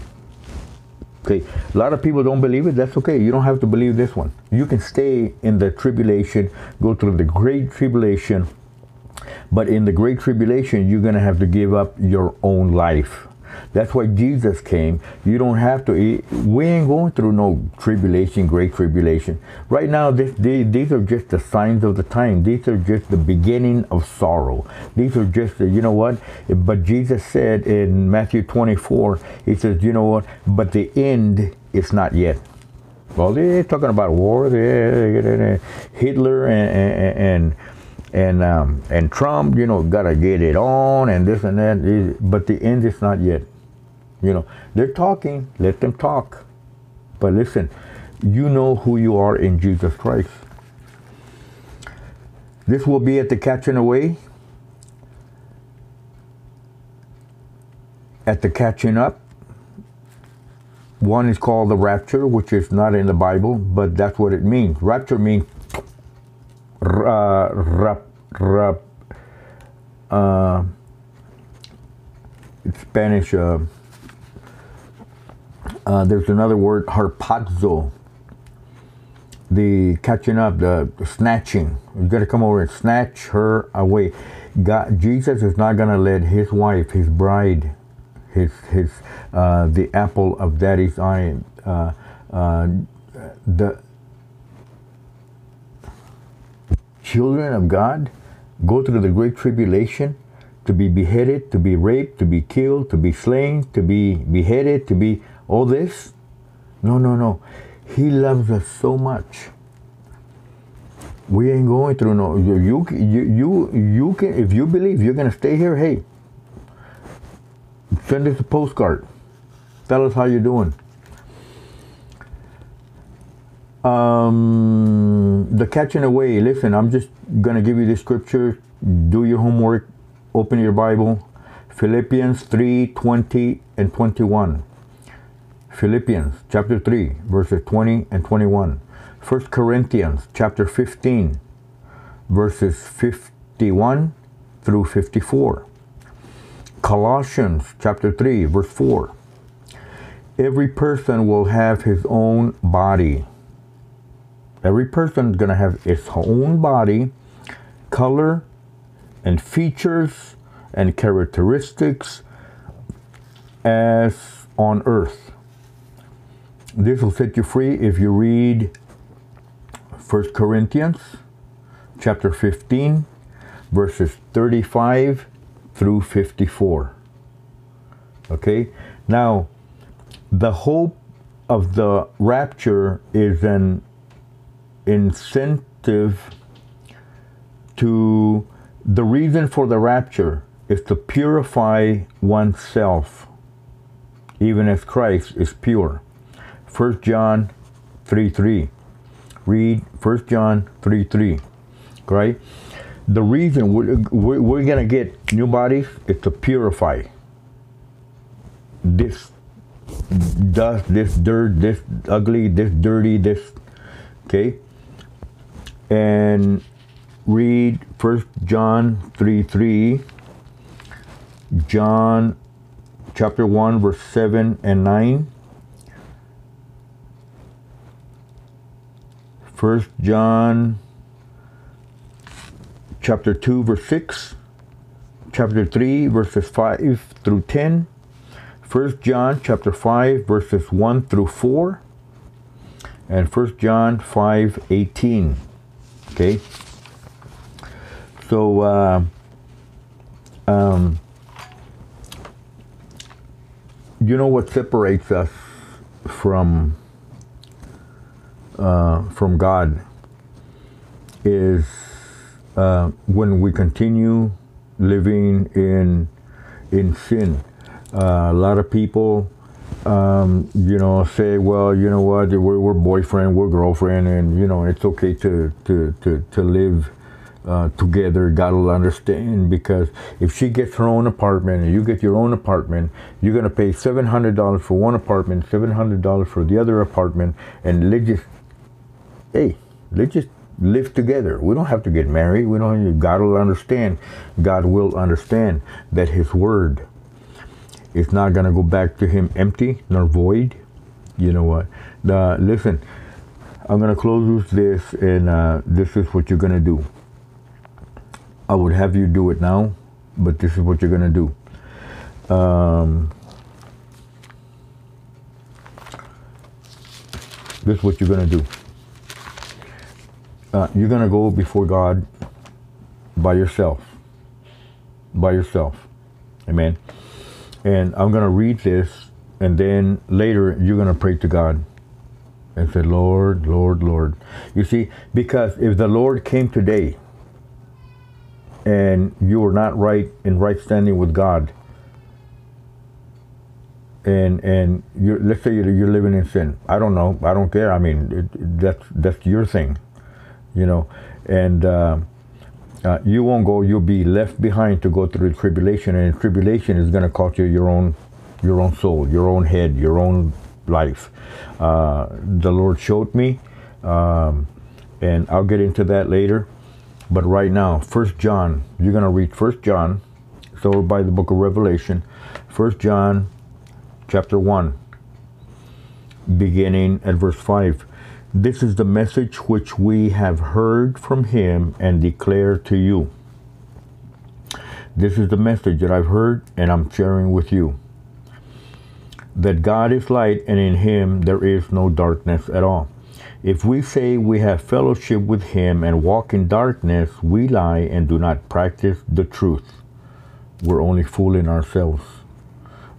Okay, a lot of people don't believe it. That's okay. You don't have to believe this one. You can stay in the tribulation, go through the great tribulation, but in the great tribulation, you're going to have to give up your own life. That's why Jesus came. You don't have to. Eat. We ain't going through no tribulation, great tribulation. Right now, this, these are just the signs of the time. These are just the beginning of sorrow. These are just, you know what? But Jesus said in Matthew 24, He says, you know what? But the end is not yet. Well, they're talking about war. They're, Hitler and, and, and and um, and Trump, you know, gotta get it on and this and that. But the end is not yet. You know, they're talking, let them talk. But listen, you know who you are in Jesus Christ. This will be at the catching away, at the catching up. One is called the rapture, which is not in the Bible, but that's what it means. Rapture means rap, rap, uh, Spanish. Uh, uh, there's another word, harpazo. The catching up, the, the snatching. You got to come over and snatch her away. God, Jesus is not going to let his wife, his bride, his his uh, the apple of daddy's eye, uh, uh, the children of God go through the great tribulation to be beheaded, to be raped, to be killed, to be slain, to be beheaded, to be all this? No, no, no. He loves us so much. We ain't going through no. You, you, you, you can. If you believe you're gonna stay here, hey, send us a postcard. Tell us how you're doing. Um, the catching away. Listen, I'm just gonna give you the scripture. Do your homework. Open your Bible. Philippians 3 20 and 21. Philippians chapter 3, verses 20 and 21. 1 Corinthians chapter 15, verses 51 through 54. Colossians chapter 3, verse 4. Every person will have his own body. Every person is going to have its own body, color, and features and characteristics as on earth. This will set you free if you read 1 Corinthians chapter 15, verses 35 through 54. Okay? Now, the hope of the rapture is an incentive to the reason for the rapture is to purify oneself, even as Christ is pure. 1 John 3 3. Read 1 John 3 3. Right? The reason we're, we're, going to get new bodies is to purify this dust, this dirt, this ugly, this dirty, this. Okay? And read 1 John 3 3. John chapter 1, verse 7 and 9. First John chapter 2 verse 6, chapter 3 verses 5 through 10, First John chapter 5 verses 1 through 4, and First John 5 18. Okay? So, uh, um, you know what separates us from uh, from God is uh, when we continue living in in sin. Uh, a lot of people, um, you know, say, well, you know what, we're, we're, boyfriend, we're girlfriend, and you know, it's okay to to to, to live. Uh, together, God will understand because if she gets her own apartment and you get your own apartment, you're gonna pay seven hundred dollars for one apartment, seven hundred dollars for the other apartment, and let's just hey, let's just live together. We don't have to get married. We don't. God will understand. God will understand that His word is not going to go back to Him empty nor void. You know what? Uh, listen, I'm going to close with this, and uh, this is what you're going to do. I would have you do it now, but this is what you're going to do. Um, this is what you're going to do uh, you're going to go before God by yourself. By yourself. Amen. And I'm going to read this, and then later you're going to pray to God and say, Lord, Lord, Lord. You see, because if the Lord came today and you were not right in right standing with God, and and you let's say you're, you're living in sin. I don't know. I don't care. I mean, it, that's that's your thing you know, and uh, uh, you won't go. You'll be left behind to go through the tribulation, and tribulation is going to cost you your own, your own soul, your own head, your own life. Uh, the Lord showed me, um, and I'll get into that later. But right now, First John, you're going to read First John, so by the book of Revelation, First John, chapter one, beginning at verse five. This is the message which we have heard from him and declare to you. This is the message that I've heard and I'm sharing with you. That God is light and in him there is no darkness at all. If we say we have fellowship with him and walk in darkness, we lie and do not practice the truth. We're only fooling ourselves.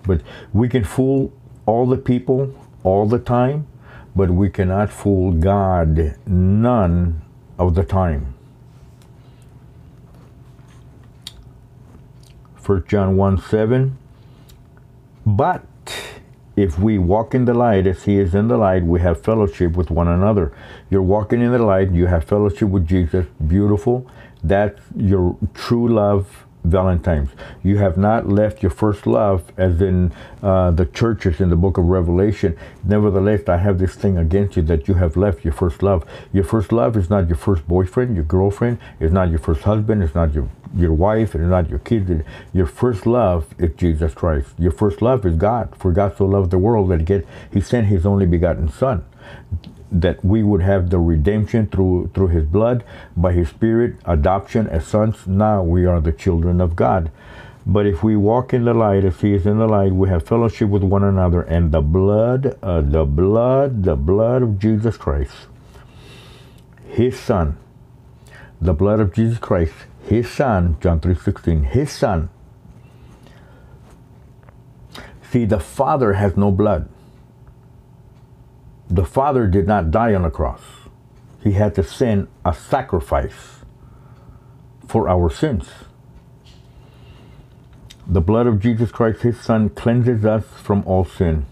But we can fool all the people all the time but we cannot fool God none of the time. 1 John 1 7. But if we walk in the light as he is in the light, we have fellowship with one another. You're walking in the light, you have fellowship with Jesus. Beautiful. That's your true love Valentine's. You have not left your first love, as in uh, the churches in the book of Revelation. Nevertheless, I have this thing against you that you have left your first love. Your first love is not your first boyfriend, your girlfriend, it's not your first husband, it's not your, your wife, it's not your kids. Your first love is Jesus Christ. Your first love is God. For God so loved the world that he, sent his only begotten Son that we would have the redemption through through his blood. By his spirit adoption as sons now we are the children of god. But if we walk in the light if he is in the light we have fellowship with one another and the blood uh, the blood the blood of jesus christ his son the blood of jesus christ his son john 3.16 his son. See the father has no blood the Father did not die on the cross. He had to send a sacrifice for our sins. The blood of Jesus Christ, his son, cleanses us from all sin.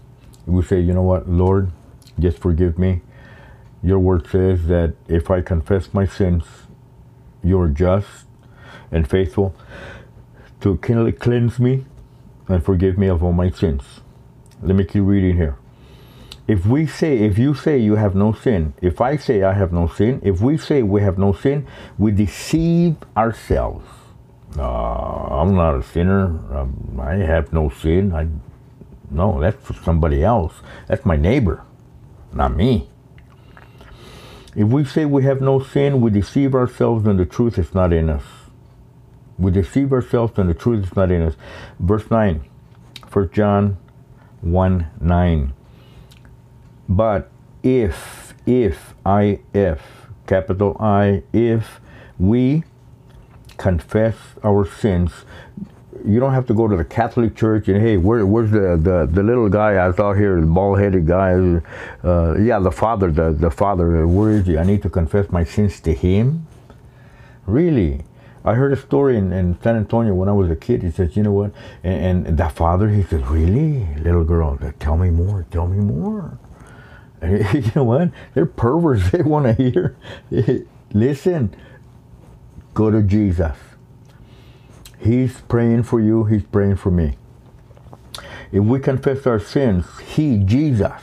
We say, you know what, Lord, just forgive me. Your word says that if I confess my sins, you're just and faithful to cleanse me and forgive me of all my sins. Let me keep reading here. If we say, if you say you have no sin, if I say I have no sin, if we say we have no sin, we deceive ourselves. Uh, I'm not a sinner. Um, I have no sin. I, no, that's for somebody else. That's my neighbor, not me. If we say we have no sin, we deceive ourselves and the truth is not in us. We deceive ourselves and the truth is not in us. Verse 9, 1 John 1 9. But if, if, I, if, capital I, if we confess our sins, you don't have to go to the Catholic Church and hey, where, where's the, the, the little guy I saw here, the bald-headed guy? Uh, yeah, the father, the, the father. Where is he? I need to confess my sins to him. Really? I heard a story in, in San Antonio when I was a kid. He says, you know what? And, and that father, he says, really, little girl, tell me more, tell me more. you know what? They're perverts. They want to hear. Listen, go to Jesus. He's praying for you. He's praying for me. If we confess our sins, He, Jesus,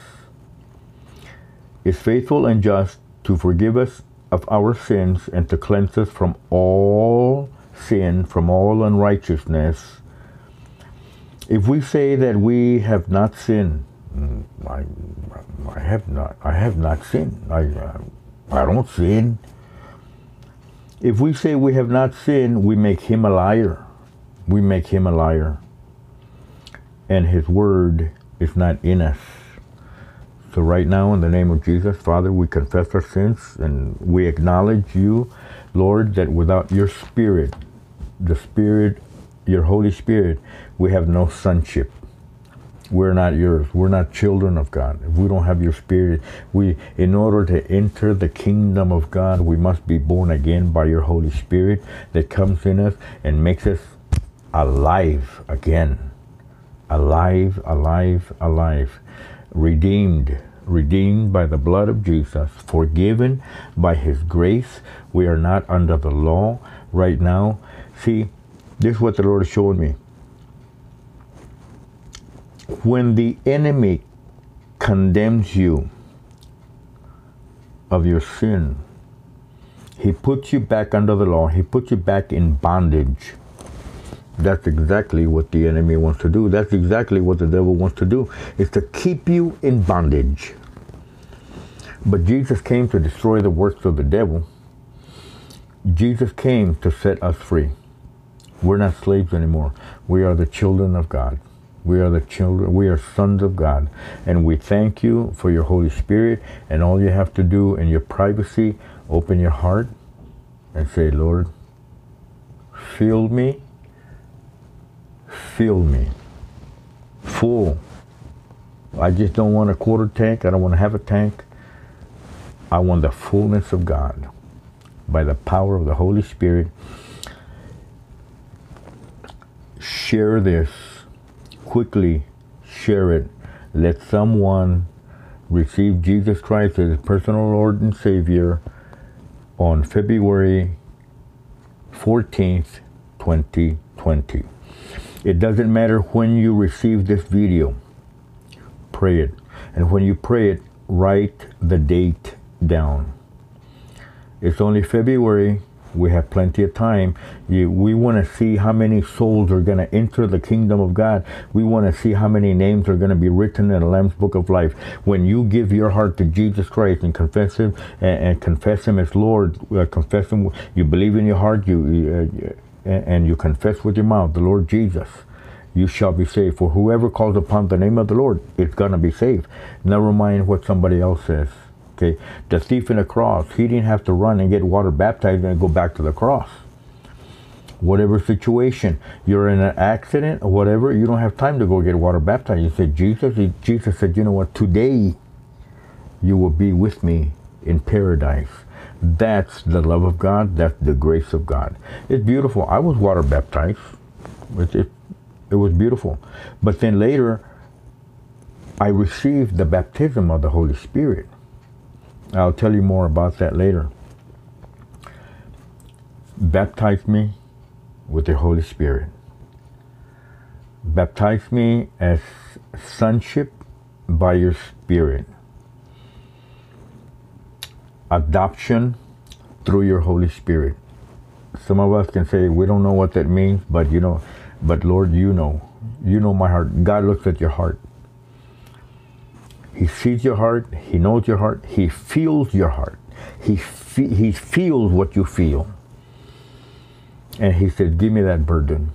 is faithful and just to forgive us of our sins and to cleanse us from all sin, from all unrighteousness. If we say that we have not sinned, I, I have not. I have not sinned. I, uh, I don't sin. If we say we have not sinned, we make him a liar. We make him a liar. And his word is not in us. So right now, in the name of Jesus, Father, we confess our sins and we acknowledge you, Lord, that without your spirit, the spirit, your Holy Spirit, we have no sonship we're not yours. We're not children of God. If we don't have your spirit, we in order to enter the kingdom of God, we must be born again by your Holy Spirit that comes in us and makes us alive again. Alive, alive, alive. Redeemed, redeemed by the blood of Jesus, forgiven by his grace. We are not under the law right now. See, this is what the Lord is showing me when the enemy condemns you of your sin, he puts you back under the law, he puts you back in bondage. That's exactly what the enemy wants to do. That's exactly what the devil wants to do, is to keep you in bondage. But Jesus came to destroy the works of the devil. Jesus came to set us free. We're not slaves anymore. We are the children of God. We are the children, we are sons of God. And we thank you for your Holy Spirit. And all you have to do in your privacy, open your heart and say, Lord, fill me, fill me, full. I just don't want a quarter tank. I don't want to have a tank. I want the fullness of God by the power of the Holy Spirit. Share this quickly share it. Let someone receive Jesus Christ as personal Lord and Savior on February 14th, 2020. It doesn't matter when you receive this video, pray it. And when you pray it, write the date down. It's only February we have plenty of time. We want to see how many souls are going to enter the kingdom of God. We want to see how many names are going to be written in the Lamb's Book of Life. When you give your heart to Jesus Christ and confess Him and, and confess Him as Lord, uh, confess Him, you believe in your heart, you uh, and you confess with your mouth the Lord Jesus you shall be saved. For whoever calls upon the name of the Lord is going to be saved. Never mind what somebody else says. Okay, the thief in the cross, he didn't have to run and get water baptized and go back to the cross. Whatever situation, you're in an accident or whatever, you don't have time to go get water baptized. You said, Jesus, Jesus said, you know what, today you will be with me in paradise. That's the love of God. That's the grace of God. It's beautiful. I was water baptized. It, it, it was beautiful. But then later, I received the baptism of the Holy Spirit. I'll tell you more about that later. Baptize me with the Holy Spirit. Baptize me as sonship by your Spirit. Adoption through your Holy Spirit. Some of us can say we don't know what that means, but you know, but Lord, you know. You know my heart. God looks at your heart. He sees your heart. He knows your heart. He feels your heart. He, fe- he feels what you feel. And he said, Give me that burden.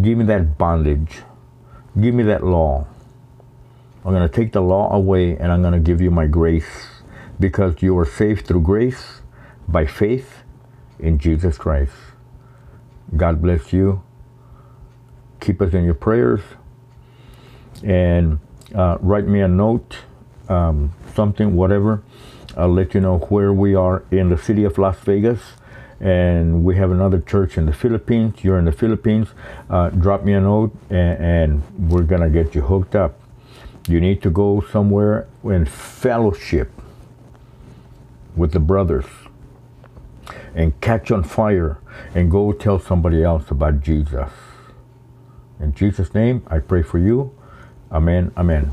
Give me that bondage. Give me that law. I'm going to take the law away and I'm going to give you my grace because you are saved through grace by faith in Jesus Christ. God bless you. Keep us in your prayers and uh, write me a note, um, something, whatever. I'll let you know where we are in the city of Las Vegas. And we have another church in the Philippines. You're in the Philippines. Uh, drop me a note and, and we're going to get you hooked up. You need to go somewhere in fellowship with the brothers and catch on fire and go tell somebody else about Jesus. In Jesus' name, I pray for you. Amen. Amen.